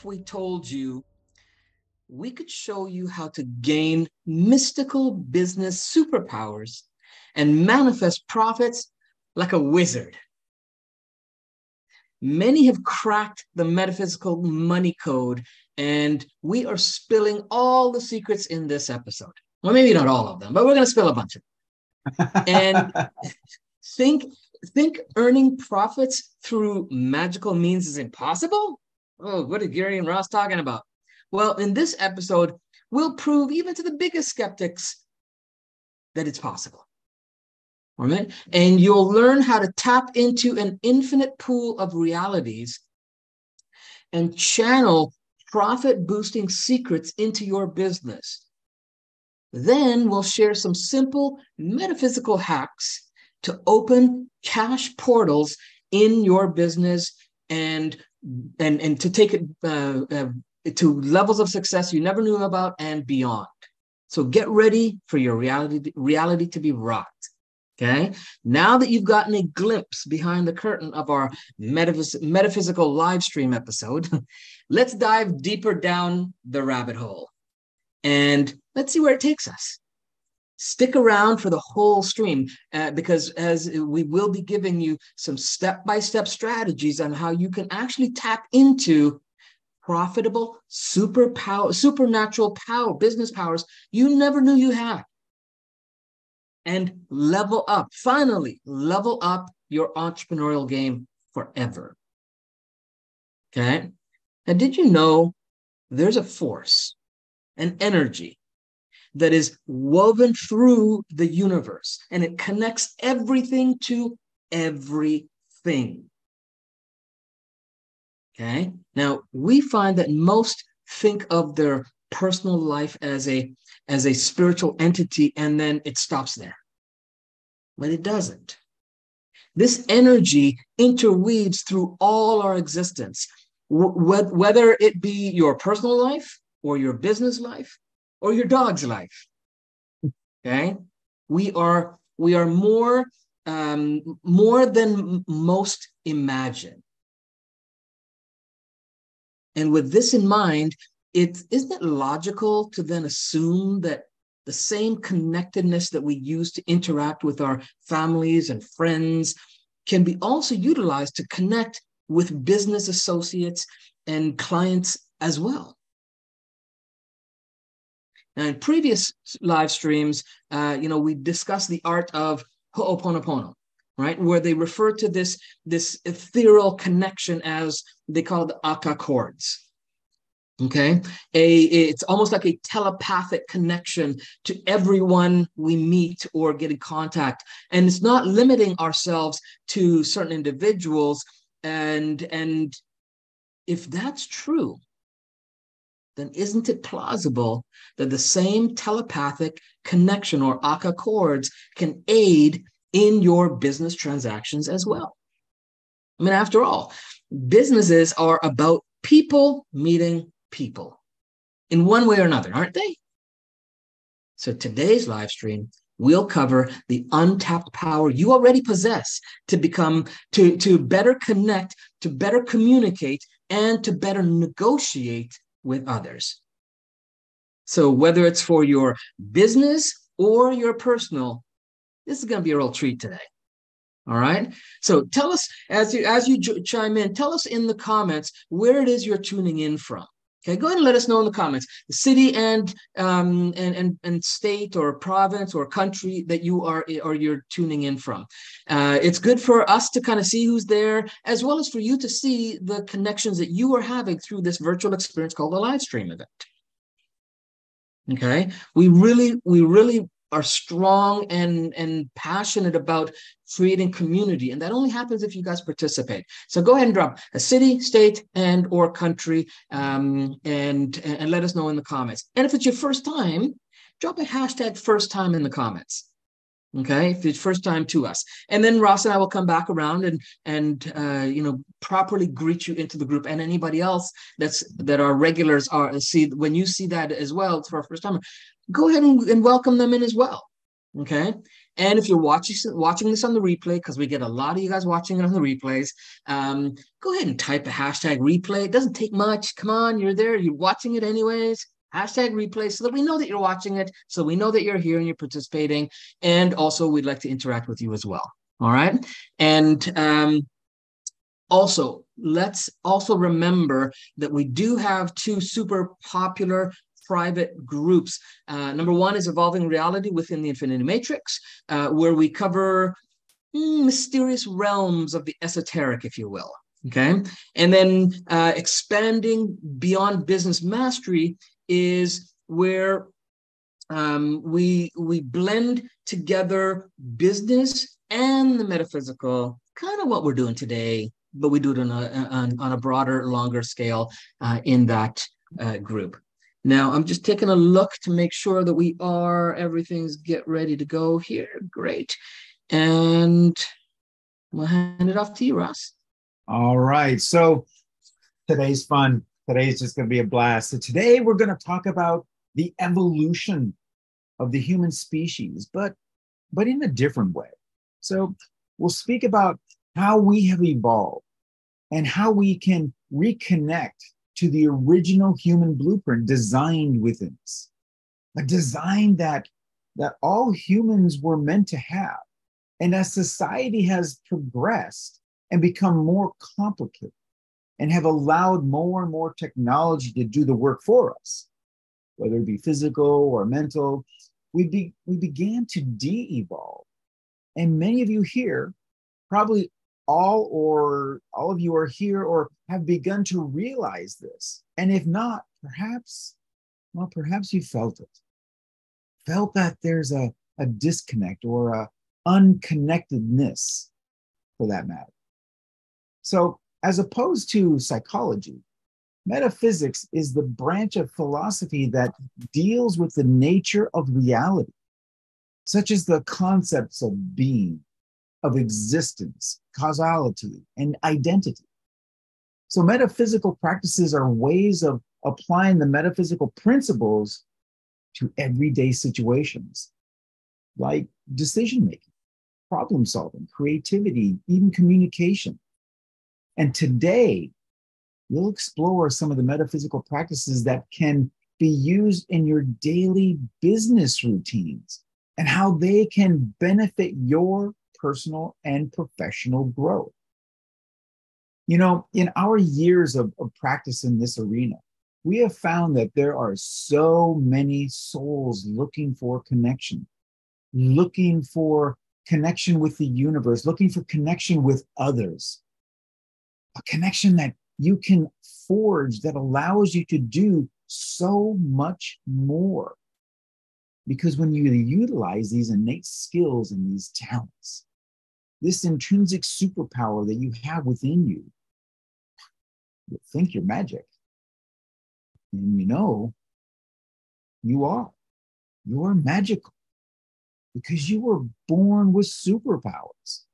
if we told you we could show you how to gain mystical business superpowers and manifest profits like a wizard? Many have cracked the metaphysical money code, and we are spilling all the secrets in this episode. Well, maybe not all of them, but we're going to spill a bunch of them. and think think earning profits through magical means is impossible? Oh, what are Gary and Ross talking about? Well, in this episode, we'll prove even to the biggest skeptics that it's possible. All right. And you'll learn how to tap into an infinite pool of realities and channel profit boosting secrets into your business. Then we'll share some simple metaphysical hacks to open cash portals in your business and and and to take it uh, uh, to levels of success you never knew about and beyond. So get ready for your reality reality to be rocked. Okay. Now that you've gotten a glimpse behind the curtain of our metaphys- metaphysical live stream episode, let's dive deeper down the rabbit hole and let's see where it takes us. Stick around for the whole stream uh, because as we will be giving you some step by step strategies on how you can actually tap into profitable, super power, supernatural power, business powers you never knew you had. And level up, finally, level up your entrepreneurial game forever. Okay. And did you know there's a force, an energy that is woven through the universe and it connects everything to everything. Okay. Now we find that most think of their personal life as a as a spiritual entity and then it stops there. But it doesn't. This energy interweaves through all our existence, whether it be your personal life or your business life or your dog's life. Okay, we are we are more um, more than most imagine. And with this in mind, it isn't it logical to then assume that the same connectedness that we use to interact with our families and friends can be also utilized to connect with business associates and clients as well. Now, in previous live streams, uh, you know, we discussed the art of ho'oponopono, right? Where they refer to this, this ethereal connection as they call the aka cords. Okay, a it's almost like a telepathic connection to everyone we meet or get in contact, and it's not limiting ourselves to certain individuals. And and if that's true, then isn't it plausible that the same telepathic connection or cords can aid in your business transactions as well? I mean, after all, businesses are about people meeting people in one way or another, aren't they? So today's live stream, we'll cover the untapped power you already possess to become, to, to better connect, to better communicate, and to better negotiate with others. So whether it's for your business or your personal, this is going to be a real treat today. All right. So tell us as you as you chime in, tell us in the comments where it is you're tuning in from. Okay, go ahead and let us know in the comments the city and um, and, and and state or province or country that you are or you're tuning in from. Uh, it's good for us to kind of see who's there, as well as for you to see the connections that you are having through this virtual experience called a live stream event. Okay, we really we really are strong and and passionate about creating community. And that only happens if you guys participate. So go ahead and drop a city state and or country um, and and let us know in the comments. And if it's your first time drop a hashtag first time in the comments. Okay? If it's first time to us. And then ross and i will come back around and and uh, you know properly greet you into the group. And anybody else that's that our regulars are see when you see that as well for our first time go ahead and, and welcome them in as well. Okay And if you're watching watching this on the replay, because we get a lot of you guys watching it on the replays, um, go ahead and type a hashtag replay. It doesn't take much. Come on, you're there. You're watching it anyways. Hashtag replay so that we know that you're watching it, so we know that you're here and you're participating. And also, we'd like to interact with you as well. All right. And um, also, let's also remember that we do have two super popular private groups. Uh, number one is Evolving Reality within the Infinity Matrix, uh, where we cover mm, mysterious realms of the esoteric, if you will. Okay. And then uh, expanding beyond business mastery is where um, we we blend together business and the metaphysical, kind of what we're doing today, but we do it on a on, on a broader, longer scale uh, in that uh, group. Now I'm just taking a look to make sure that we are everything's get ready to go here. Great, and we'll hand it off to you, Ross. All right. So today's fun. Today's just going to be a blast. So today we're going to talk about the evolution of the human species, but but in a different way. So we'll speak about how we have evolved and how we can reconnect to the original human blueprint designed within us, a design that, that all humans were meant to have. And as society has progressed and become more complicated and have allowed more and more technology to do the work for us, whether it be physical or mental, we, be, we began to de evolve and many of you here, probably all or all of you are here or have begun to realize this. And if not, perhaps, well, perhaps you felt it. Felt that there's a, a disconnect or a unconnectedness for that matter. So, as opposed to psychology, metaphysics is the branch of philosophy that deals with the nature of reality such as the concepts of being, of existence, causality, and identity. So, metaphysical practices are ways of applying the metaphysical principles to everyday situations, like decision making, problem solving, creativity, even communication. And today, we'll explore some of the metaphysical practices that can be used in your daily business routines and how they can benefit your personal and professional growth. You know, in our years of, of practice in this arena, we have found that there are so many souls looking for connection, looking for connection with the universe, looking for connection with others, a connection that you can forge that allows you to do so much more because when you utilize these innate skills and these talents, this intrinsic superpower that you have within you, you think you're magic. And you know, you are. You're magical because you were born with superpowers,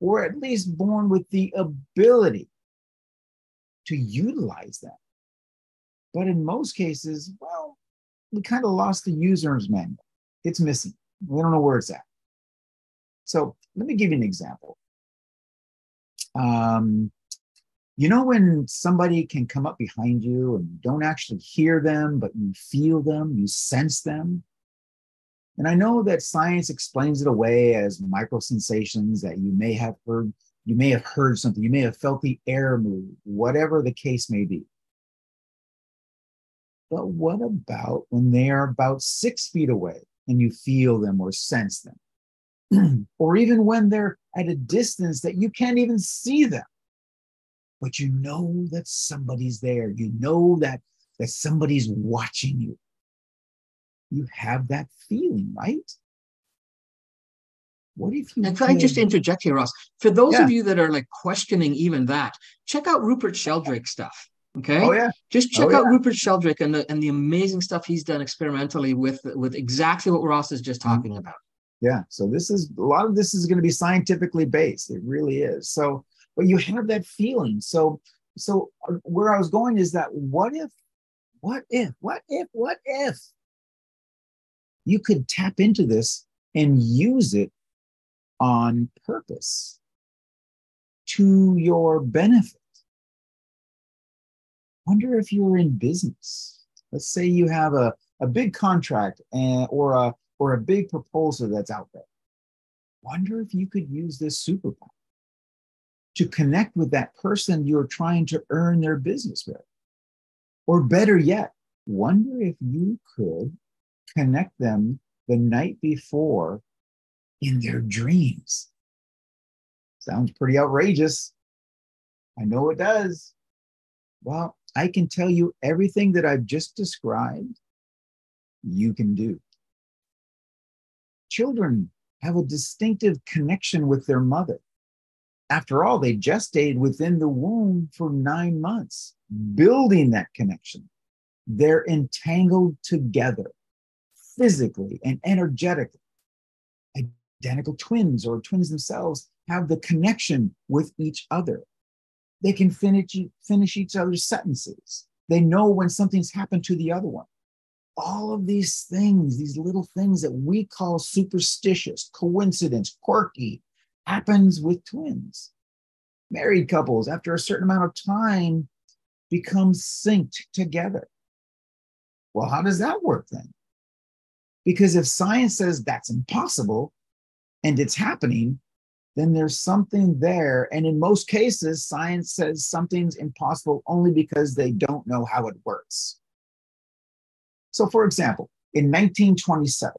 or at least born with the ability to utilize them. But in most cases, well, we kind of lost the user's manual. It's missing. We don't know where it's at. So let me give you an example. Um, you know when somebody can come up behind you and you don't actually hear them, but you feel them, you sense them. And I know that science explains it away as micro sensations that you may have heard, you may have heard something, you may have felt the air move, whatever the case may be. But what about when they are about six feet away and you feel them or sense them? or even when they're at a distance that you can't even see them, but you know that somebody's there. You know that, that somebody's watching you. You have that feeling, right? What if you? And could I just interject here, Ross? For those yeah. of you that are like questioning even that, check out Rupert Sheldrake stuff. Okay. Oh yeah. Just check oh, out yeah. Rupert Sheldrake and the and the amazing stuff he's done experimentally with with exactly what Ross is just mm-hmm. talking mm-hmm. about. Yeah. So this is a lot of this is going to be scientifically based. It really is. So, but you have that feeling. So, so uh, where I was going is that what if, what if, what if, what if you could tap into this and use it on purpose to your benefit. Wonder if you're in business. Let's say you have a, a big contract and, or, a, or a big proposal that's out there. Wonder if you could use this superpower to connect with that person you're trying to earn their business with. Or better yet, wonder if you could connect them the night before in their dreams. Sounds pretty outrageous. I know it does. Well, I can tell you everything that I've just described, you can do. Children have a distinctive connection with their mother. After all, they gestated within the womb for nine months, building that connection. They're entangled together physically and energetically. Identical twins or twins themselves have the connection with each other. They can finish, finish each other's sentences. They know when something's happened to the other one. All of these things, these little things that we call superstitious, coincidence, quirky, happens with twins. Married couples, after a certain amount of time, become synced together. Well, how does that work then? Because if science says that's impossible and it's happening, then there's something there. And in most cases, science says something's impossible only because they don't know how it works. So, for example, in 1927,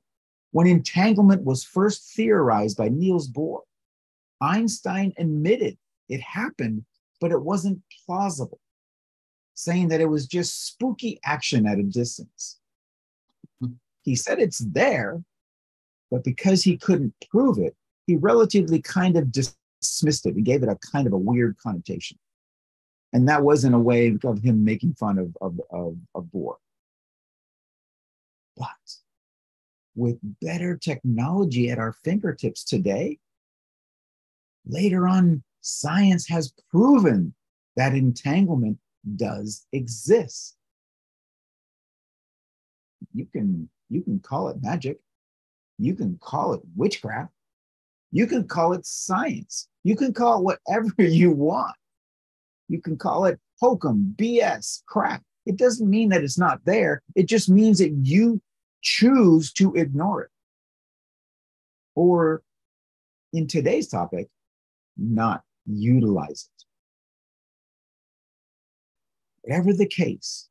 when entanglement was first theorized by Niels Bohr, Einstein admitted it happened, but it wasn't plausible, saying that it was just spooky action at a distance. He said it's there, but because he couldn't prove it, he relatively kind of dismissed it. He gave it a kind of a weird connotation. And that wasn't a way of him making fun of, of, of, of Bohr. But with better technology at our fingertips today, later on, science has proven that entanglement does exist. You can you can call it magic. You can call it witchcraft. You can call it science. You can call it whatever you want. You can call it hokum, BS, crap. It doesn't mean that it's not there. It just means that you choose to ignore it. Or in today's topic, not utilize it. Whatever the case,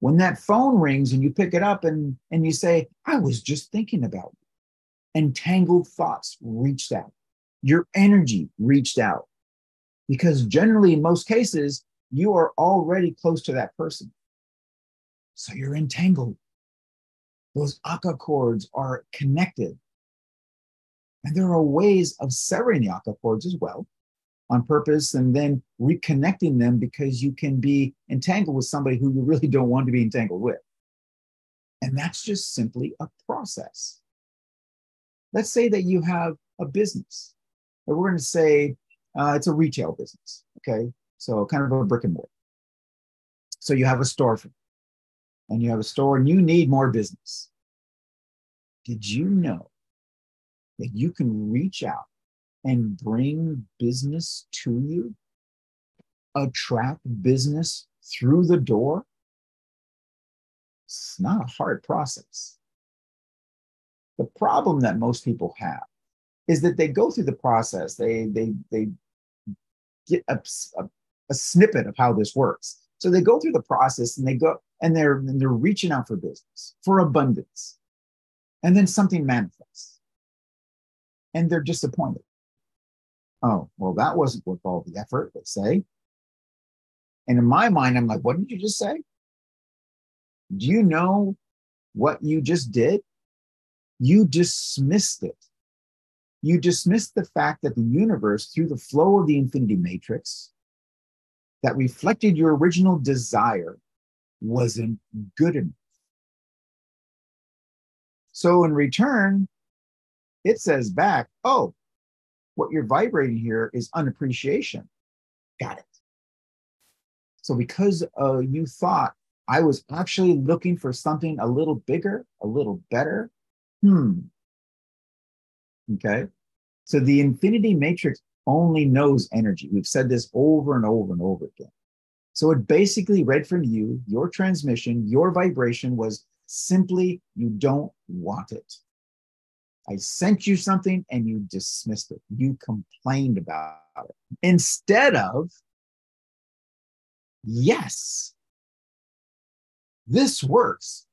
when that phone rings and you pick it up and, and you say, I was just thinking about you, entangled thoughts reached out. Your energy reached out. Because generally, in most cases, you are already close to that person. So you're entangled. Those Aka cords are connected. And there are ways of severing the Aka cords as well on purpose and then reconnecting them because you can be entangled with somebody who you really don't want to be entangled with. And that's just simply a process. Let's say that you have a business, or we're going to say uh, it's a retail business. Okay. So kind of a brick and mortar. So you have a store and you have a store and you need more business. Did you know that you can reach out and bring business to you, attract business through the door? It's not a hard process. The problem that most people have is that they go through the process. They they they get a, a, a snippet of how this works. So they go through the process and they go and they're and they're reaching out for business, for abundance. And then something manifests. And they're disappointed. Oh, well, that wasn't worth all the effort, let's say. And in my mind, I'm like, what did you just say? Do you know what you just did? you dismissed it. You dismissed the fact that the universe, through the flow of the infinity matrix, that reflected your original desire, wasn't good enough. So, in return, it says back, oh, what you're vibrating here is unappreciation. Got it. So, because uh, you thought I was actually looking for something a little bigger, a little better, hmm, Okay. So the infinity matrix only knows energy. We've said this over and over and over again. So it basically read from you, your transmission, your vibration was simply you don't want it. I sent you something and you dismissed it. You complained about it instead of, yes, this works.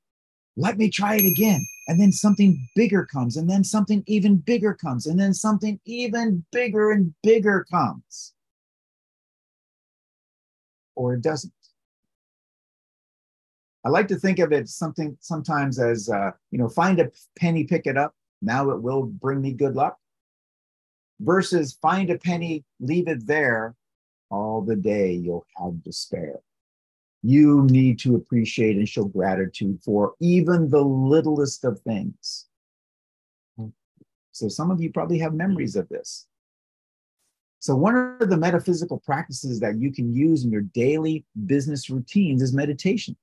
Let me try it again. And then something bigger comes, and then something even bigger comes, and then something even bigger and bigger comes. Or it doesn't. I like to think of it something sometimes as uh, you know, find a penny, pick it up. Now it will bring me good luck. Versus find a penny, leave it there. All the day you'll have despair you need to appreciate and show gratitude for even the littlest of things. Hmm. So, some of you probably have memories of this. So, one of the metaphysical practices that you can use in your daily business routines is meditation.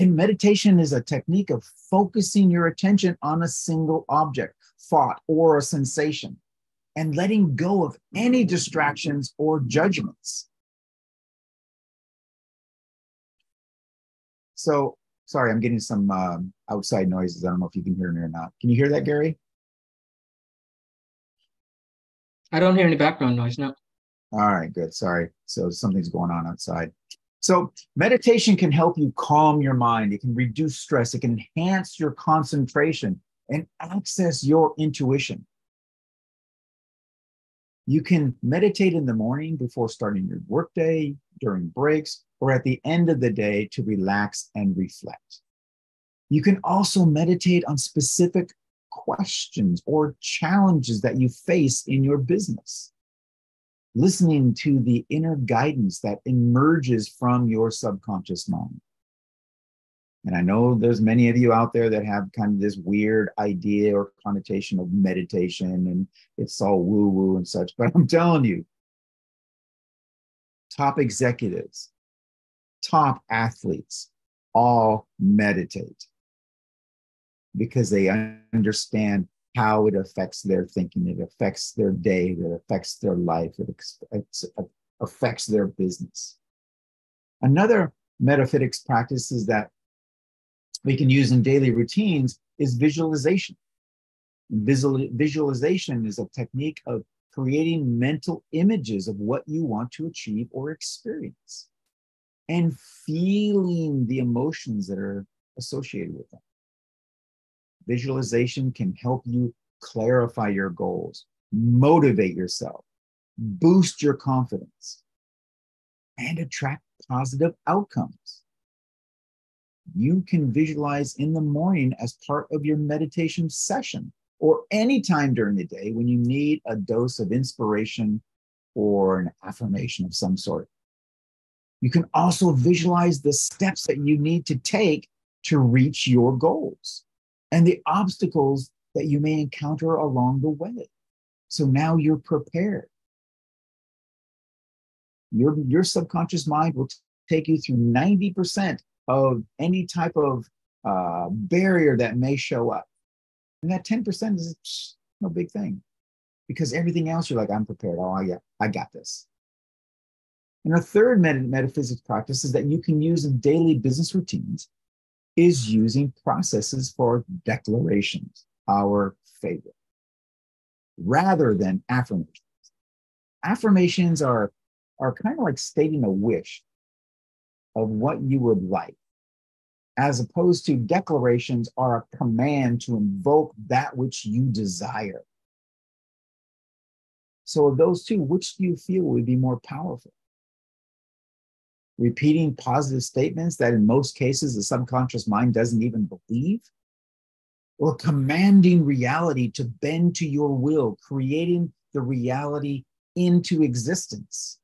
Meditation is a technique of focusing your attention on a single object, thought, or a sensation, and letting go of any distractions or judgments. So sorry, I'm getting some um, outside noises. I don't know if you can hear me or not. Can you hear that, Gary? I don't hear any background noise. No. All right, good. Sorry. So something's going on outside. So meditation can help you calm your mind. It can reduce stress. It can enhance your concentration and access your intuition. You can meditate in the morning before starting your workday, during breaks, or at the end of the day to relax and reflect. You can also meditate on specific questions or challenges that you face in your business. Listening to the inner guidance that emerges from your subconscious mind. And I know there's many of you out there that have kind of this weird idea or connotation of meditation and it's all woo woo and such. But I'm telling you, top executives, top athletes all meditate because they understand how it affects their thinking, it affects their day, it affects their life, it affects their business. Another metaphysics practice is that we can use in daily routines is visualization. Visual, visualization is a technique of creating mental images of what you want to achieve or experience and feeling the emotions that are associated with them. Visualization can help you clarify your goals, motivate yourself, boost your confidence, and attract positive outcomes. You can visualize in the morning as part of your meditation session or any time during the day when you need a dose of inspiration or an affirmation of some sort. You can also visualize the steps that you need to take to reach your goals and the obstacles that you may encounter along the way. So now you're prepared. Your, your subconscious mind will t- take you through 90% of any type of uh, barrier that may show up. And that 10% is no big thing because everything else you're like, I'm prepared. Oh, yeah, I got this. And a third met- metaphysics practice is that you can use in daily business routines is using processes for declarations, our favorite, rather than affirmations. Affirmations are, are kind of like stating a wish of what you would like, as opposed to declarations are a command to invoke that which you desire. So, of those two, which do you feel would be more powerful? Repeating positive statements that in most cases the subconscious mind doesn't even believe, or commanding reality to bend to your will, creating the reality into existence.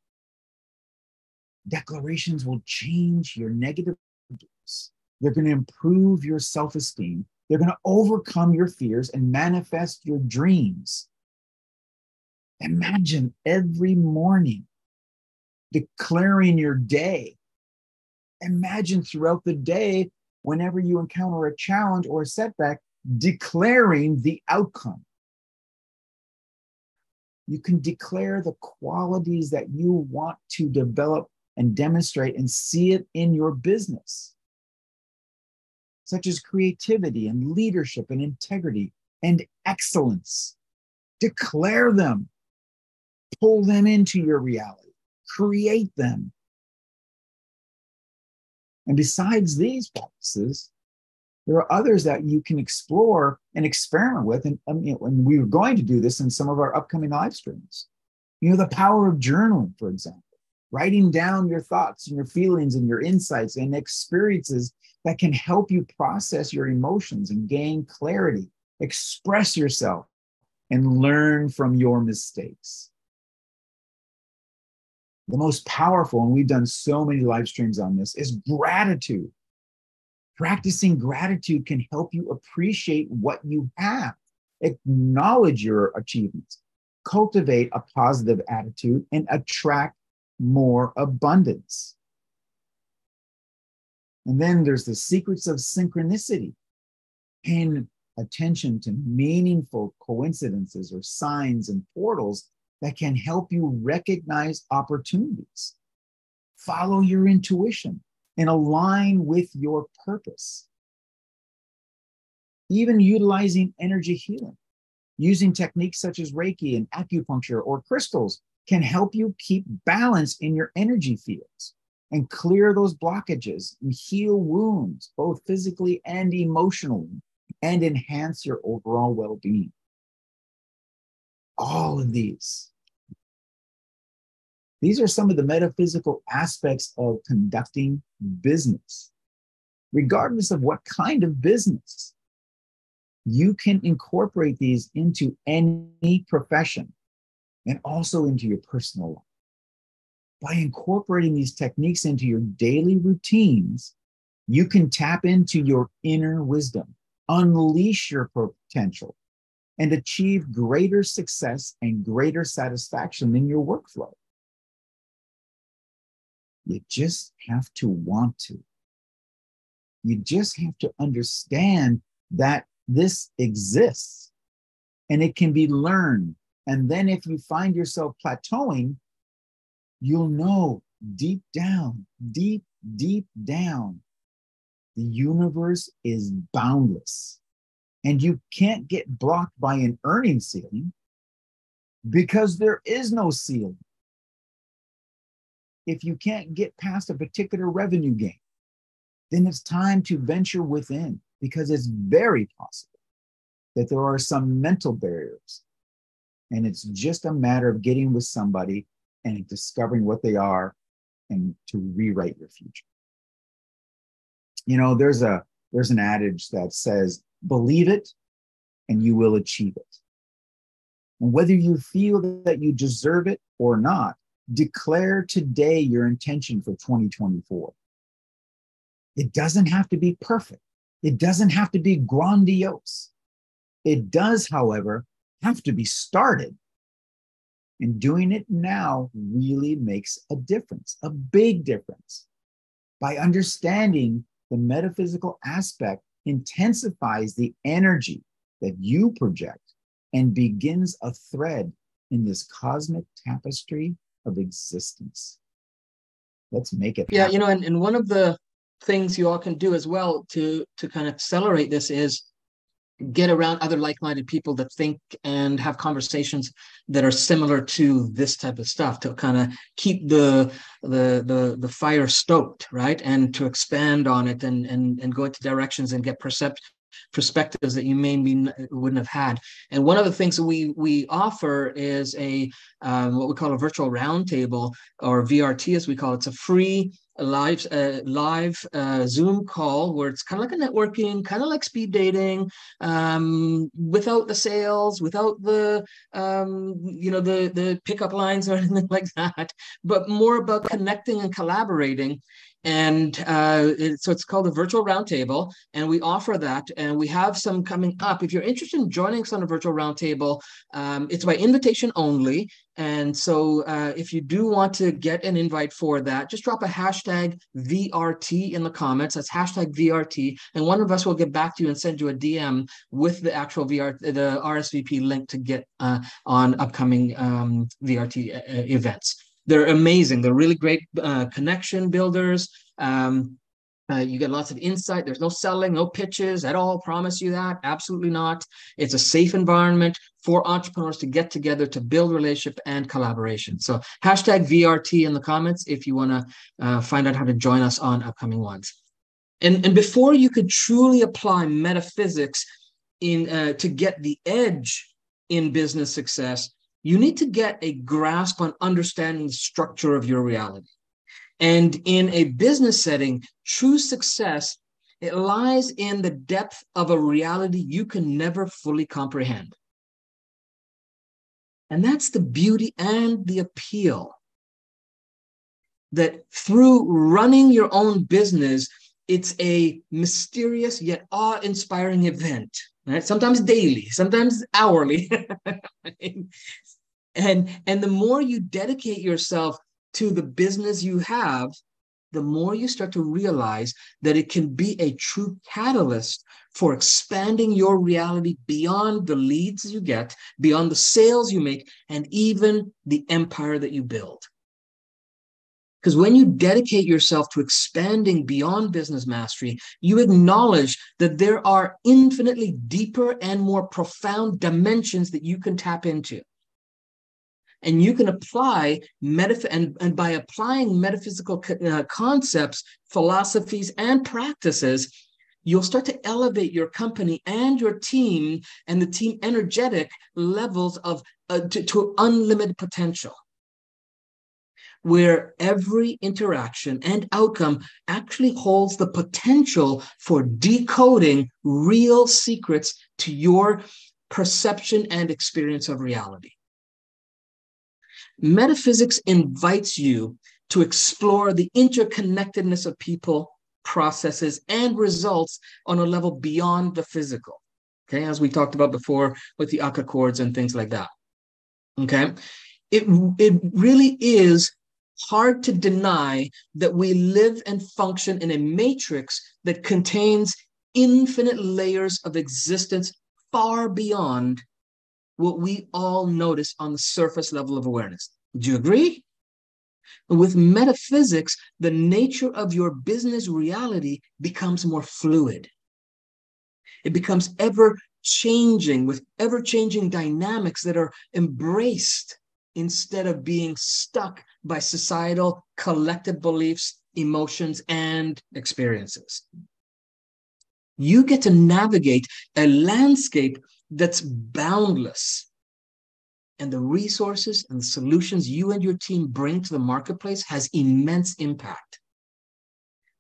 Declarations will change your negative beliefs. They're going to improve your self esteem. They're going to overcome your fears and manifest your dreams. Imagine every morning declaring your day. Imagine throughout the day, whenever you encounter a challenge or a setback, declaring the outcome. You can declare the qualities that you want to develop and demonstrate and see it in your business, such as creativity and leadership and integrity and excellence. Declare them, pull them into your reality, create them. And besides these practices, there are others that you can explore and experiment with. And, um, and we were going to do this in some of our upcoming live streams. You know, the power of journaling, for example, writing down your thoughts and your feelings and your insights and experiences that can help you process your emotions and gain clarity, express yourself, and learn from your mistakes. The most powerful, and we've done so many live streams on this, is gratitude. Practicing gratitude can help you appreciate what you have, acknowledge your achievements, cultivate a positive attitude, and attract more abundance. And then there's the secrets of synchronicity. Paying attention to meaningful coincidences or signs and portals that can help you recognize opportunities. Follow your intuition and align with your purpose. Even utilizing energy healing, using techniques such as Reiki and acupuncture or crystals can help you keep balance in your energy fields and clear those blockages and heal wounds, both physically and emotionally, and enhance your overall well being. All of these these are some of the metaphysical aspects of conducting business. Regardless of what kind of business, you can incorporate these into any profession and also into your personal life. By incorporating these techniques into your daily routines, you can tap into your inner wisdom, unleash your potential, and achieve greater success and greater satisfaction in your workflow. You just have to want to. You just have to understand that this exists and it can be learned. And then if you find yourself plateauing, you'll know deep down, deep, deep down, the universe is boundless. And you can't get blocked by an earning ceiling because there is no ceiling if you can't get past a particular revenue gain, then it's time to venture within because it's very possible that there are some mental barriers. And it's just a matter of getting with somebody and discovering what they are and to rewrite your future. You know, there's a there's an adage that says, believe it and you will achieve it. And whether you feel that you deserve it or not, declare today your intention for 2024. It doesn't have to be perfect, it doesn't have to be grandiose. It does, however, have to be started. And doing it now really makes a difference, a big difference. By understanding the metaphysical aspect intensifies the energy that you project and begins a thread in this cosmic tapestry of existence. Let's make it. Yeah, happen. you know, and, and one of the things you all can do as well to to kind of accelerate this is get around other like-minded people that think and have conversations that are similar to this type of stuff to kind of keep the the the the fire stoked right and to expand on it and and and go into directions and get percept perspectives that you maybe wouldn't have had. And one of the things that we we offer is a um, what we call a virtual roundtable or VRT as we call it. It's a free live uh, live uh, Zoom call where it's kind of like a networking, kind of like speed dating, um, without the sales, without the um, you know the the pickup lines or anything like that, but more about connecting and collaborating and uh, it, so it's called a virtual roundtable and we offer that and we have some coming up if you're interested in joining us on a virtual roundtable um, it's by invitation only And so, uh, if you do want to get an invite for that, just drop a hashtag VRT in the comments. That's hashtag VRT, and one of us will get back to you and send you a DM with the actual VR, the RSVP link to get uh, on upcoming um, VRT uh, events. They're amazing. They're really great uh, connection builders. Um, uh, you get lots of insight. There's no selling, no pitches at all. Promise you that? Absolutely not. It's a safe environment for entrepreneurs to get together to build relationship and collaboration. So hashtag VRT in the comments if you want to uh, find out how to join us on upcoming ones. And, and before you could truly apply metaphysics in uh, to get the edge in business success, you need to get a grasp on understanding the structure of your reality. And in a business setting, true success it lies in the depth of a reality you can never fully comprehend. And that's the beauty and the appeal that through running your own business, it's a mysterious yet awe inspiring event, right? Sometimes daily, sometimes hourly. and, and the more you dedicate yourself to the business you have, the more you start to realize that it can be a true catalyst for expanding your reality beyond the leads you get, beyond the sales you make, and even the empire that you build. Because when you dedicate yourself to expanding beyond business mastery, you acknowledge that there are infinitely deeper and more profound dimensions that you can tap into and you can apply metaph- and, and by applying metaphysical uh, concepts philosophies and practices you'll start to elevate your company and your team and the team energetic levels of uh, to, to unlimited potential. Where every interaction and outcome actually holds the potential for decoding real secrets to your perception and experience of reality Metaphysics invites you to explore the interconnectedness of people, processes, and results on a level beyond the physical. Okay, as we talked about before with the Aka cords and things like that. Okay, it, it really is hard to deny that we live and function in a matrix that contains infinite layers of existence far beyond what we all notice on the surface level of awareness. Do you agree? With metaphysics, the nature of your business reality becomes more fluid. It becomes ever changing with ever changing dynamics that are embraced instead of being stuck by societal collective beliefs, emotions, and experiences. You get to navigate a landscape that's boundless. And the resources and solutions you and your team bring to the marketplace has immense impact.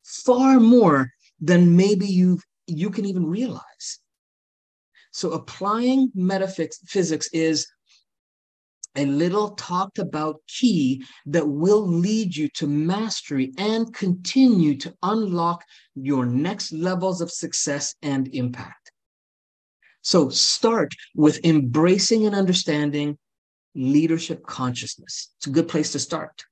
Far more than maybe you you can even realize. So applying metaphysics is a little talked about key that will lead you to mastery and continue to unlock your next levels of success and impact. So start with embracing and understanding leadership consciousness. It's a good place to start.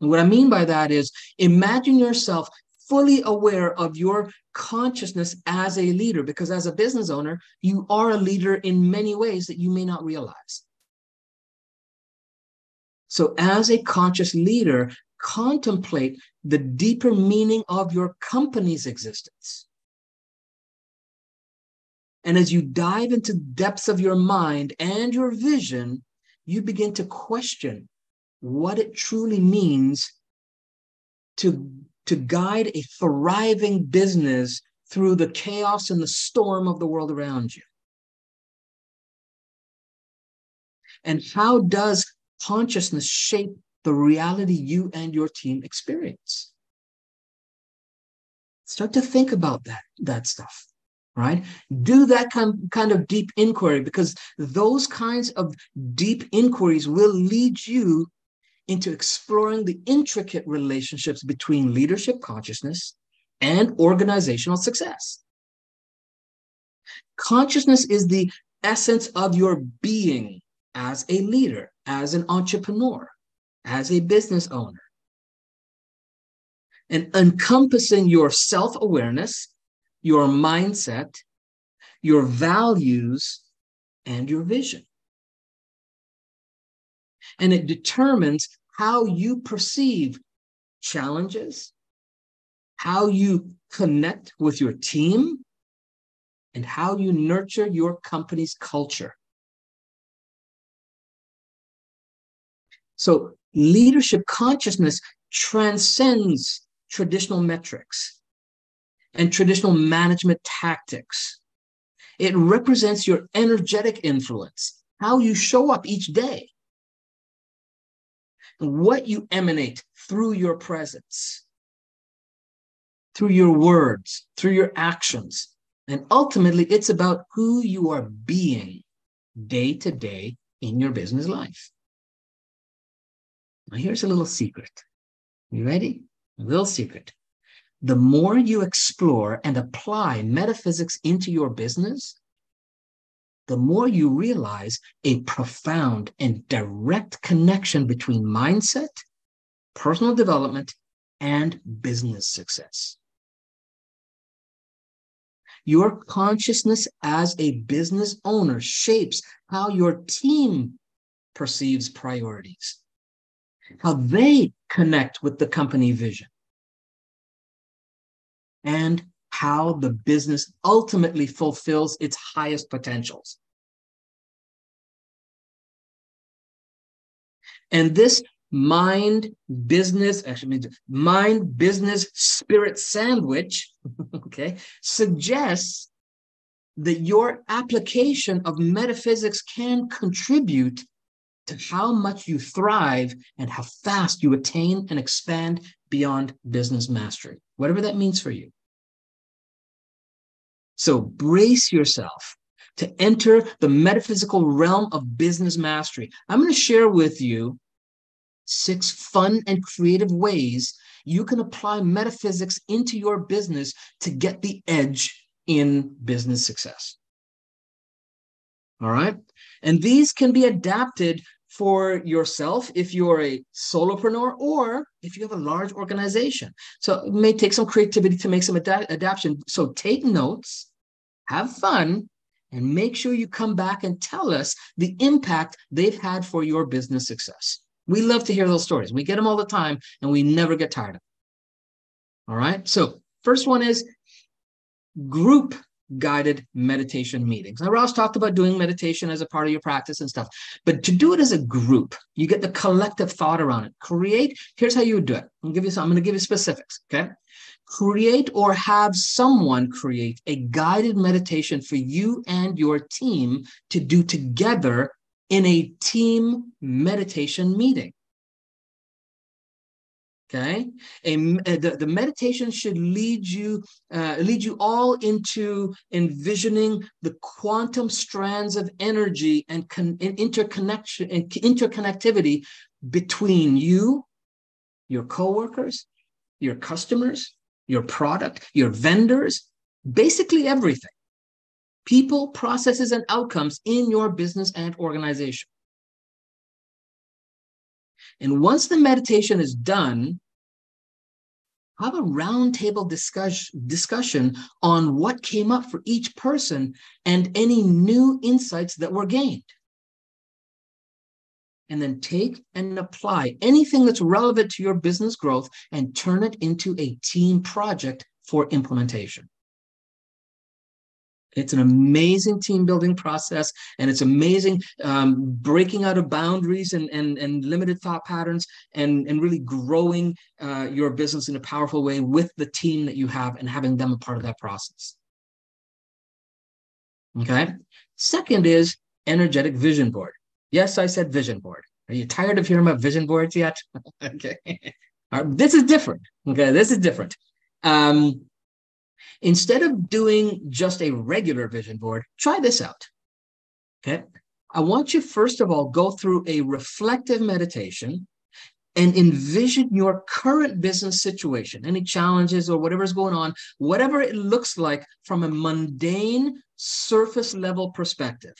And what I mean by that is imagine yourself fully aware of your consciousness as a leader, because as a business owner, you are a leader in many ways that you may not realize. So, as a conscious leader, contemplate the deeper meaning of your company's existence. And as you dive into depths of your mind and your vision, you begin to question what it truly means to, to guide a thriving business through the chaos and the storm of the world around you. And how does consciousness shape the reality you and your team experience? Start to think about that, that stuff right? Do that kind, kind of deep inquiry because those kinds of deep inquiries will lead you into exploring the intricate relationships between leadership consciousness and organizational success. Consciousness is the essence of your being as a leader, as an entrepreneur, as a business owner. And encompassing your self awareness, your mindset, your values, and your vision. And it determines how you perceive challenges, how you connect with your team, and how you nurture your company's culture. So, leadership consciousness transcends traditional metrics and traditional management tactics. It represents your energetic influence, how you show up each day, what you emanate through your presence, through your words, through your actions. And ultimately, it's about who you are being day to day in your business life. Now, here's a little secret. You ready? A little secret. The more you explore and apply metaphysics into your business, the more you realize a profound and direct connection between mindset, personal development, and business success. Your consciousness as a business owner shapes how your team perceives priorities, how they connect with the company vision, and how the business ultimately fulfills its highest potentials. And this mind business, actually means mind business spirit sandwich, okay, suggests that your application of metaphysics can contribute to how much you thrive and how fast you attain and expand beyond business mastery, whatever that means for you. So brace yourself to enter the metaphysical realm of business mastery. I'm going to share with you six fun and creative ways you can apply metaphysics into your business to get the edge in business success. All right. And these can be adapted for yourself if you're a solopreneur or if you have a large organization. So it may take some creativity to make some ad- adaptation. So take notes have fun, and make sure you come back and tell us the impact they've had for your business success. We love to hear those stories. We get them all the time and we never get tired of them. All right. So, first one is group guided meditation meetings. Now, Ross talked about doing meditation as a part of your practice and stuff, but to do it as a group, you get the collective thought around it. Create, here's how you would do it. I'm, give you some, I'm going to give you specifics. Okay create or have someone create a guided meditation for you and your team to do together in a team meditation meeting. Okay, a, uh, the, the meditation should lead you uh, lead you all into envisioning the quantum strands of energy and, con- and interconnection and interconnectivity between you, your coworkers, your customers, your product, your vendors, basically everything. People, processes, and outcomes in your business and organization. And once the meditation is done, have a roundtable discussion, discussion on what came up for each person and any new insights that were gained and then take and apply anything that's relevant to your business growth and turn it into a team project for implementation. It's an amazing team building process, and it's amazing um, breaking out of boundaries and, and, and limited thought patterns and, and really growing uh, your business in a powerful way with the team that you have and having them a part of that process. Okay. Second is energetic vision board. Yes, I said vision board. Are you tired of hearing about vision boards yet? okay. Right, this is different. Okay, this is different. Um, instead of doing just a regular vision board, try this out. Okay. I want you first of all go through a reflective meditation and envision your current business situation, any challenges or whatever's going on, whatever it looks like from a mundane surface level perspective.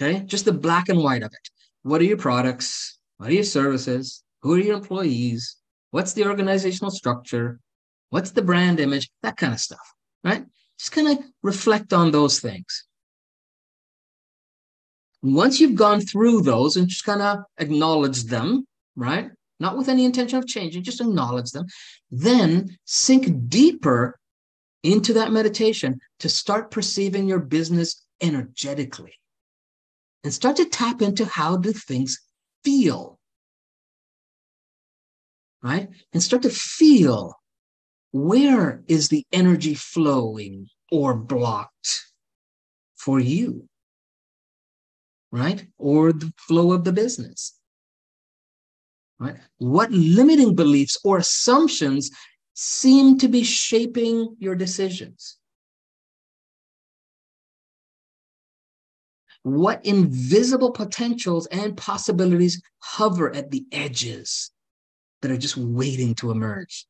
Okay, just the black and white of it. what are your products? What are your services? Who are your employees? What's the organizational structure? What's the brand image? That kind of stuff, right? Just kind of reflect on those things. Once you've gone through those and just kind of acknowledge them, right? Not with any intention of changing, just acknowledge them, then sink deeper into that meditation to start perceiving your business energetically and start to tap into how do things feel right and start to feel where is the energy flowing or blocked for you? Right? Or the flow of the business? Right? What limiting beliefs or assumptions seem to be shaping your decisions? What invisible potentials and possibilities hover at the edges that are just waiting to emerge.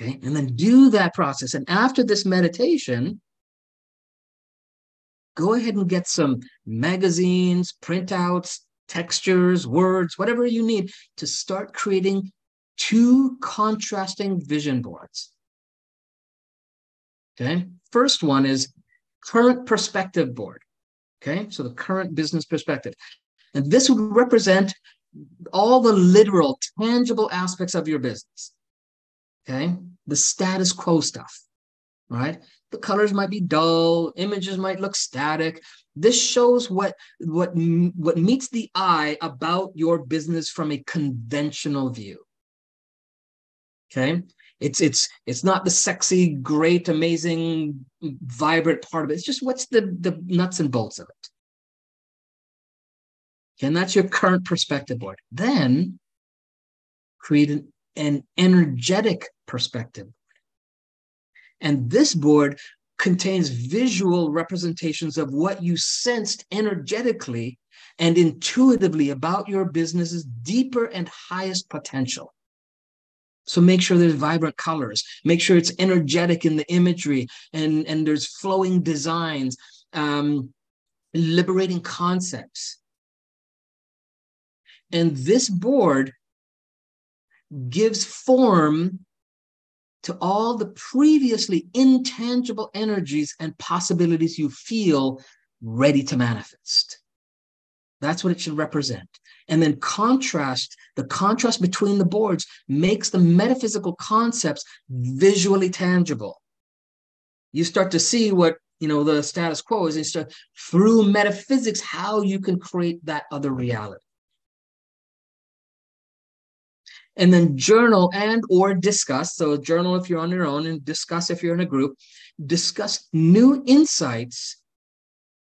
Okay, and then do that process. And after this meditation, go ahead and get some magazines, printouts, textures, words, whatever you need to start creating two contrasting vision boards. Okay, first one is current perspective board. Okay, so the current business perspective. And this would represent all the literal, tangible aspects of your business. Okay, the status quo stuff, right? The colors might be dull, images might look static. This shows what what what meets the eye about your business from a conventional view. Okay, it's it's it's not the sexy, great, amazing, vibrant part of it. It's just what's the the nuts and bolts of it. And that's your current perspective board. Then create an, an energetic perspective. And this board contains visual representations of what you sensed energetically and intuitively about your business's deeper and highest potential. So make sure there's vibrant colors. Make sure it's energetic in the imagery, and and there's flowing designs, um, liberating concepts. And this board gives form to all the previously intangible energies and possibilities you feel ready to manifest. That's what it should represent. And then contrast the contrast between the boards makes the metaphysical concepts visually tangible. You start to see what you know the status quo is and start through metaphysics how you can create that other reality and then journal and or discuss. So journal if you're on your own and discuss if you're in a group. Discuss new insights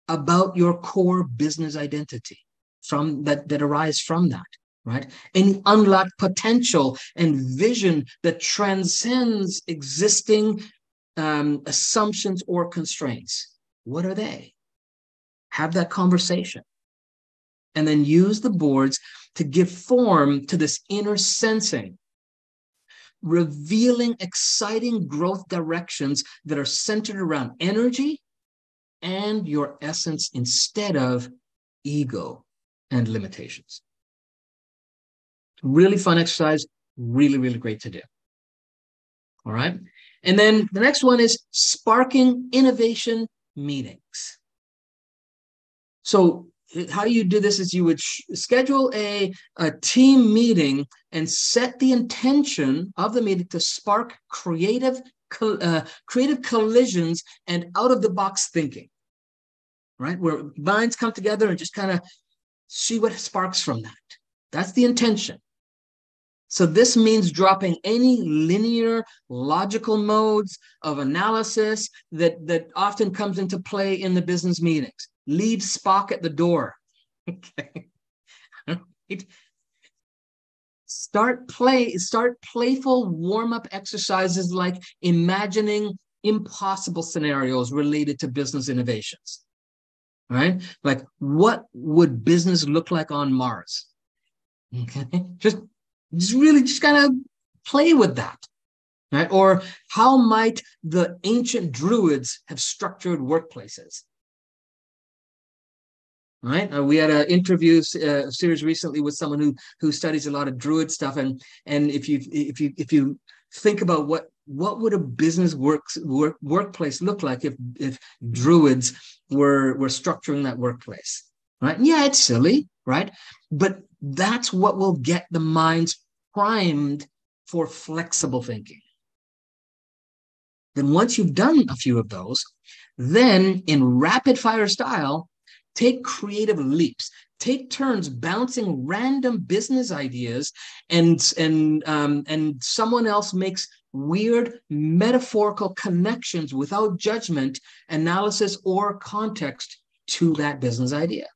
about your core business identity from that that arise from that right? Any unlocked potential and vision that transcends existing um, assumptions or constraints. What are they? Have that conversation and then use the boards to give form to this inner sensing revealing exciting growth directions that are centered around energy and your essence instead of ego and limitations. Really fun exercise, really, really great to do. All right. And then the next one is sparking innovation meetings. So, how you do this is you would sh- schedule a, a team meeting and set the intention of the meeting to spark creative, uh, creative collisions and out of the box thinking, right? Where minds come together and just kind of see what sparks from that. That's the intention. So this means dropping any linear logical modes of analysis that, that often comes into play in the business meetings. Leave Spock at the door. Okay. Right. Start play, start playful warm-up exercises like imagining impossible scenarios related to business innovations right? Like, what would business look like on Mars? Okay, just, just really just kind of play with that, right? Or how might the ancient druids have structured workplaces? Right? Uh, we had an interview uh, series recently with someone who who studies a lot of Druid stuff, and and if you if you if you think about what what would a business works work, workplace look like if if Druids were were structuring that workplace, right? Yeah, it's silly, right? But that's what will get the minds primed for flexible thinking. Then once you've done a few of those, then in rapid fire style, take creative leaps. Take turns bouncing random business ideas and and um, and someone else makes weird metaphorical connections without judgment analysis or context to that business idea.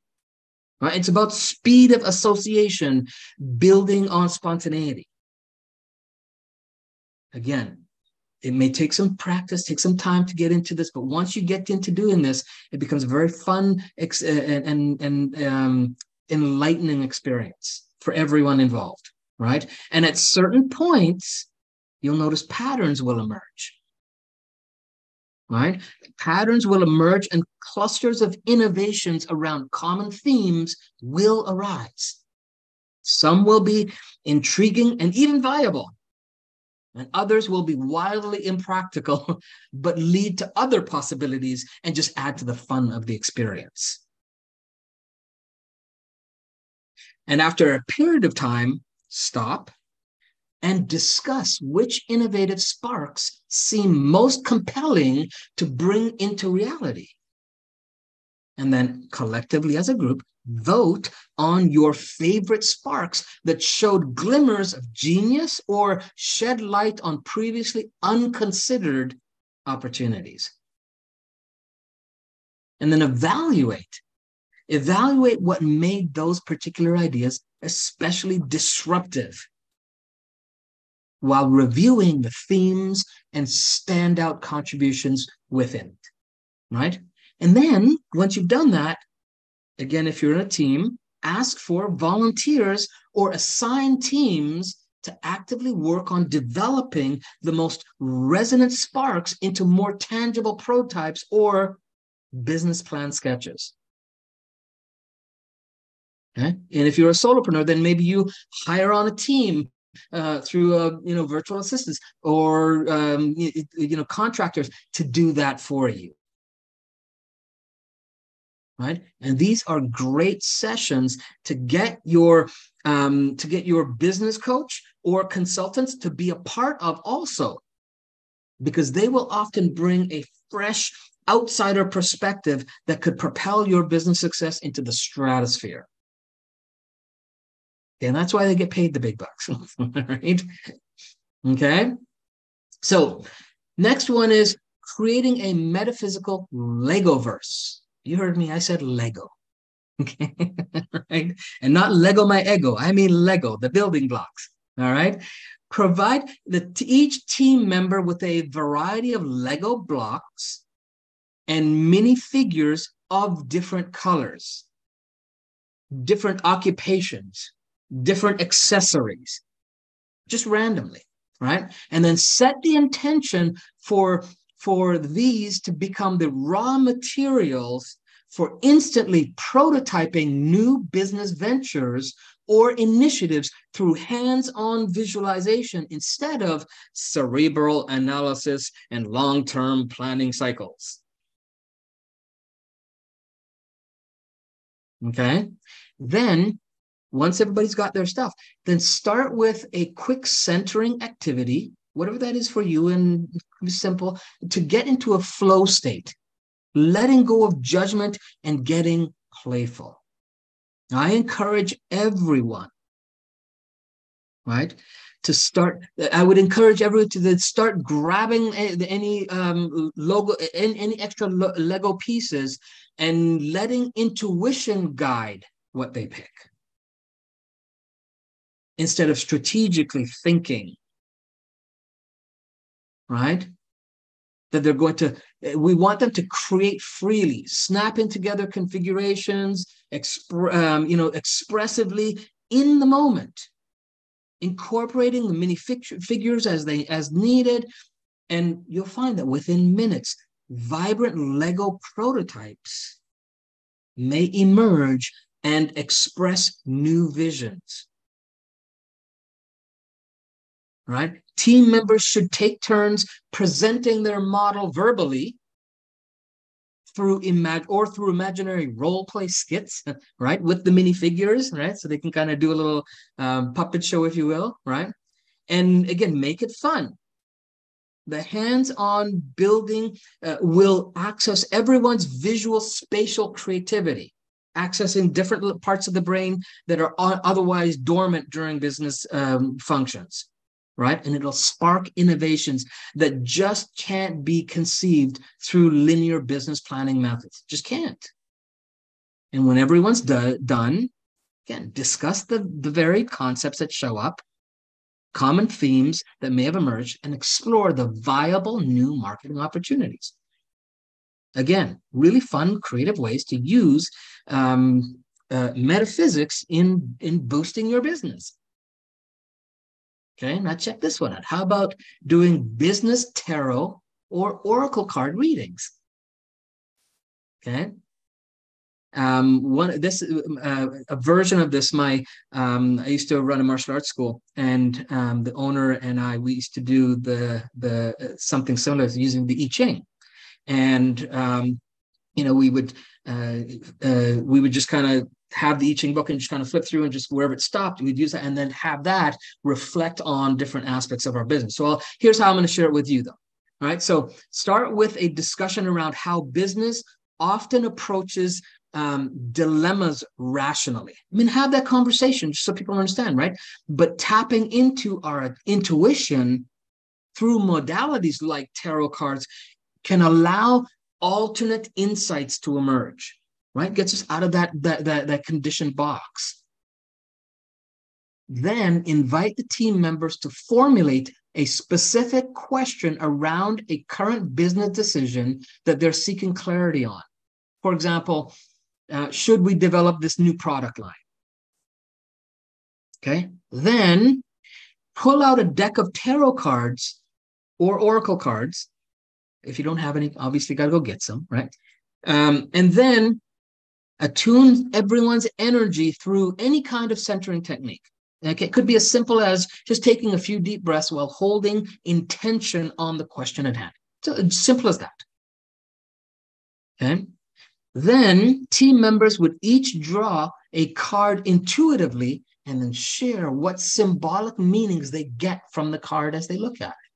Right? It's about speed of association building on spontaneity. Again it may take some practice, take some time to get into this, but once you get into doing this, it becomes a very fun ex- and and, and um, enlightening experience for everyone involved, right? And at certain points, you'll notice patterns will emerge. Right? Patterns will emerge and clusters of innovations around common themes will arise. Some will be intriguing and even viable, and others will be wildly impractical, but lead to other possibilities and just add to the fun of the experience. And after a period of time, stop and discuss which innovative sparks seem most compelling to bring into reality. And then collectively as a group, vote on your favorite sparks that showed glimmers of genius or shed light on previously unconsidered opportunities. And then evaluate. Evaluate what made those particular ideas especially disruptive while reviewing the themes and standout contributions within it, right? And then once you've done that, again, if you're in a team, ask for volunteers or assign teams to actively work on developing the most resonant sparks into more tangible prototypes or business plan sketches. Okay? And if you're a solopreneur, then maybe you hire on a team uh, through uh, you know virtual assistants or um, you, you know contractors to do that for you right? And these are great sessions to get your um, to get your business coach or consultants to be a part of also because they will often bring a fresh outsider perspective that could propel your business success into the stratosphere. And that's why they get paid the big bucks right? Okay? So next one is creating a metaphysical lego verse you heard me. I said Lego. Okay. right. And not Lego my ego. I mean Lego, the building blocks. All right. Provide the, each team member with a variety of Lego blocks and mini figures of different colors, different occupations, different accessories, just randomly, right? And then set the intention for for these to become the raw materials for instantly prototyping new business ventures or initiatives through hands on visualization instead of cerebral analysis and long term planning cycles. Okay. Then, once everybody's got their stuff, then start with a quick centering activity whatever that is for you, and simple, to get into a flow state, letting go of judgment and getting playful. I encourage everyone, right, to start. I would encourage everyone to start grabbing any um, logo, any, any extra Lego pieces, and letting intuition guide what they pick instead of strategically thinking right? That they're going to, we want them to create freely, snapping together configurations, expr- um, you know, expressively in the moment, incorporating the mini fig- figures as they as needed, and you'll find that within minutes, vibrant Lego prototypes may emerge and express new visions. Right? Team members should take turns presenting their model verbally through imag or through imaginary role play skits, right, with the minifigures, right, so they can kind of do a little um, puppet show, if you will, right, and again, make it fun. The hands-on building uh, will access everyone's visual spatial creativity, accessing different parts of the brain that are otherwise dormant during business um, functions right? And it'll spark innovations that just can't be conceived through linear business planning methods. Just can't. And when everyone's do- done, again, discuss the, the varied concepts that show up, common themes that may have emerged, and explore the viable new marketing opportunities. Again, really fun, creative ways to use um, uh, metaphysics in, in boosting your business. Okay, now check this one out. How about doing business tarot or oracle card readings? Okay. Um, one this uh, a version of this. My um, I used to run a martial arts school, and um, the owner and I we used to do the the uh, something similar using the I Ching, and um, you know we would uh, uh, we would just kind of have the I Ching book and just kind of flip through and just wherever it stopped, we'd use that and then have that reflect on different aspects of our business. So I'll, here's how I'm going to share it with you though. All right. So start with a discussion around how business often approaches um, dilemmas rationally. I mean, have that conversation just so people understand, right? But tapping into our intuition through modalities like tarot cards can allow alternate insights to emerge right? Gets us out of that, that, that, that conditioned box. Then invite the team members to formulate a specific question around a current business decision that they're seeking clarity on. For example, uh, should we develop this new product line? Okay. Then pull out a deck of tarot cards or oracle cards. If you don't have any, obviously got to go get some, right? Um, and then attune everyone's energy through any kind of centering technique. Like it could be as simple as just taking a few deep breaths while holding intention on the question at hand. So as simple as that. Okay. Then team members would each draw a card intuitively and then share what symbolic meanings they get from the card as they look at it.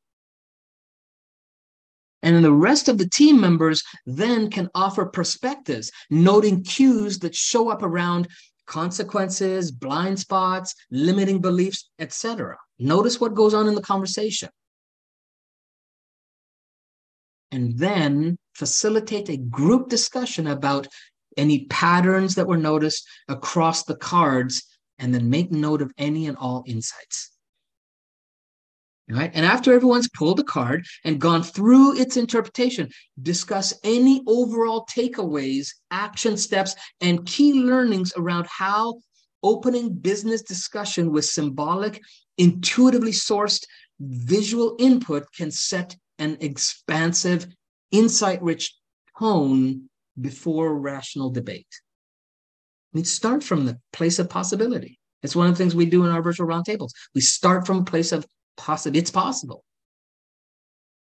And then the rest of the team members then can offer perspectives, noting cues that show up around consequences, blind spots, limiting beliefs, etc. Notice what goes on in the conversation. And then facilitate a group discussion about any patterns that were noticed across the cards, and then make note of any and all insights. Right? And after everyone's pulled a card and gone through its interpretation, discuss any overall takeaways, action steps, and key learnings around how opening business discussion with symbolic, intuitively sourced visual input can set an expansive, insight rich tone before rational debate. Mean, start from the place of possibility. It's one of the things we do in our virtual roundtables. We start from a place of possible. It's possible,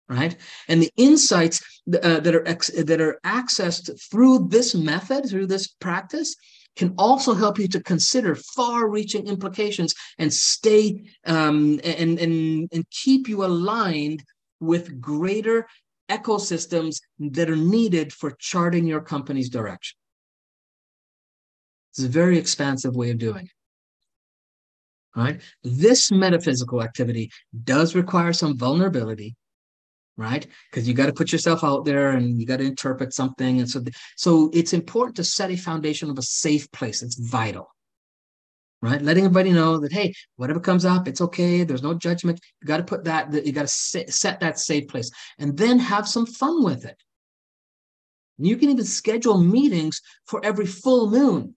right? And the insights uh, that are ex- that are accessed through this method, through this practice, can also help you to consider far-reaching implications and stay um, and and and keep you aligned with greater ecosystems that are needed for charting your company's direction. It's a very expansive way of doing it right? This metaphysical activity does require some vulnerability, right? Because you got to put yourself out there and you got to interpret something. And so, so it's important to set a foundation of a safe place. It's vital, right? Letting everybody know that, hey, whatever comes up, it's okay. There's no judgment. You got to put that, you got to set that safe place and then have some fun with it. You can even schedule meetings for every full moon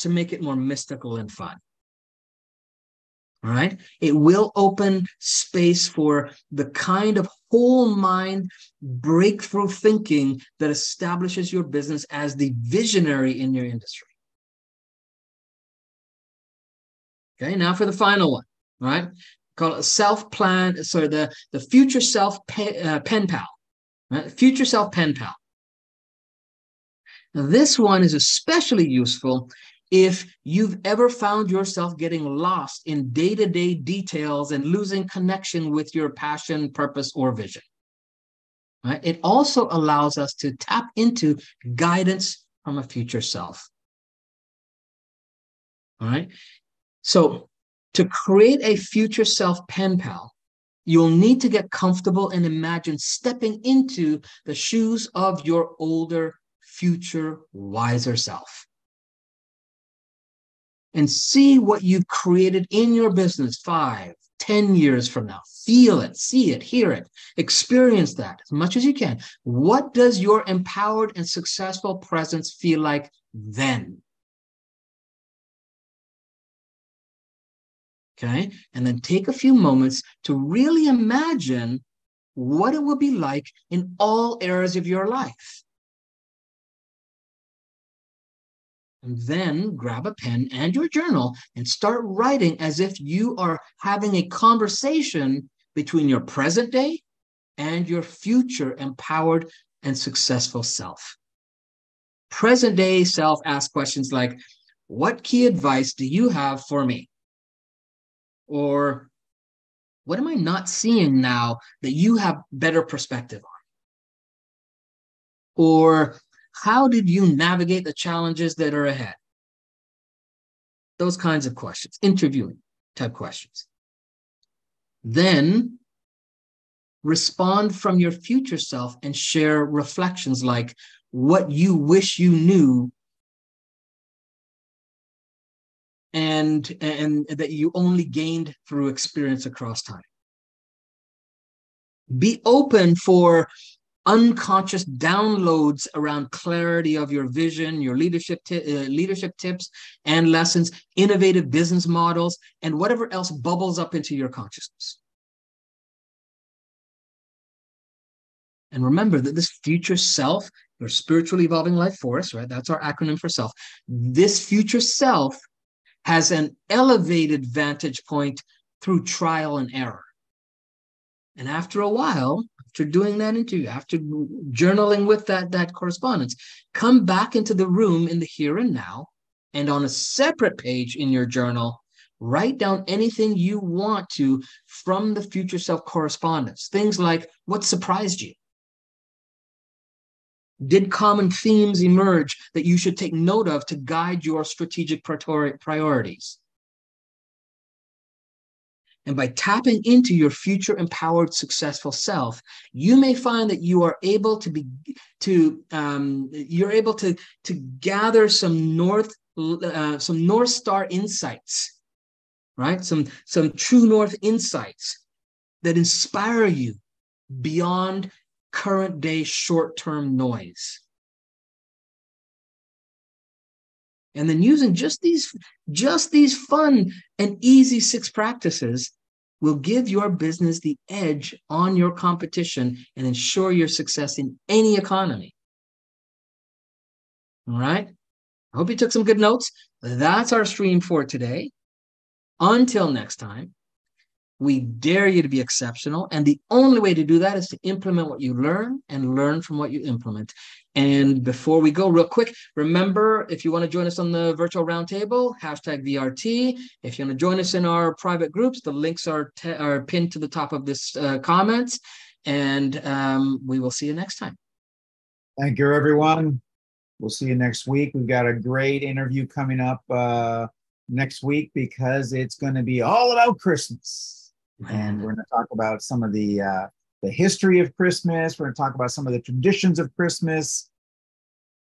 to make it more mystical and fun right? It will open space for the kind of whole mind breakthrough thinking that establishes your business as the visionary in your industry. Okay, now for the final one, right? Call it self plan. Sorry, the, the future self uh, pen pal, right? Future self pen pal. Now, this one is especially useful if you've ever found yourself getting lost in day to day details and losing connection with your passion, purpose, or vision. Right? It also allows us to tap into guidance from a future self. All right. So, to create a future self pen pal, you'll need to get comfortable and imagine stepping into the shoes of your older, future, wiser self and see what you've created in your business five, ten years from now. Feel it, see it, hear it, experience that as much as you can. What does your empowered and successful presence feel like then? Okay. And then take a few moments to really imagine what it will be like in all areas of your life. And then grab a pen and your journal and start writing as if you are having a conversation between your present day and your future empowered and successful self. Present day self asks questions like, What key advice do you have for me? Or what am I not seeing now that you have better perspective on? Or how did you navigate the challenges that are ahead? Those kinds of questions, interviewing type questions. Then respond from your future self and share reflections like what you wish you knew and and that you only gained through experience across time be open for unconscious downloads around clarity of your vision, your leadership t- uh, leadership tips and lessons, innovative business models, and whatever else bubbles up into your consciousness. And remember that this future self, your spiritual evolving life force, right? That's our acronym for self. This future self has an elevated vantage point through trial and error. And after a while, after doing that interview, after journaling with that, that correspondence, come back into the room in the here and now, and on a separate page in your journal, write down anything you want to from the future self correspondence. Things like what surprised you? Did common themes emerge that you should take note of to guide your strategic priorities? And by tapping into your future empowered, successful self, you may find that you are able to be to um, you're able to to gather some north uh, some north star insights, right? Some some true north insights that inspire you beyond current day short term noise. And then using just these just these fun and easy six practices will give your business the edge on your competition and ensure your success in any economy all right i hope you took some good notes that's our stream for today until next time we dare you to be exceptional. And the only way to do that is to implement what you learn and learn from what you implement. And before we go, real quick, remember if you want to join us on the virtual roundtable, hashtag VRT. If you want to join us in our private groups, the links are, are pinned to the top of this uh, comments. And um, we will see you next time. Thank you, everyone. We'll see you next week. We've got a great interview coming up uh, next week because it's going to be all about Christmas and we're going to talk about some of the uh, the history of Christmas. We're going to talk about some of the traditions of Christmas.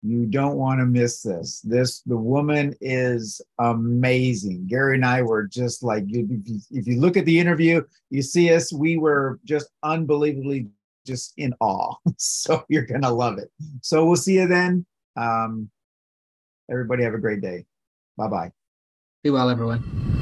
You don't want to miss this. This the woman is amazing. Gary and I were just like, if you, look at the interview, you see us. We were just unbelievably just in awe. so you're gonna love it. So we'll see you then. Um, everybody have a great day. Bye bye. Be well, everyone.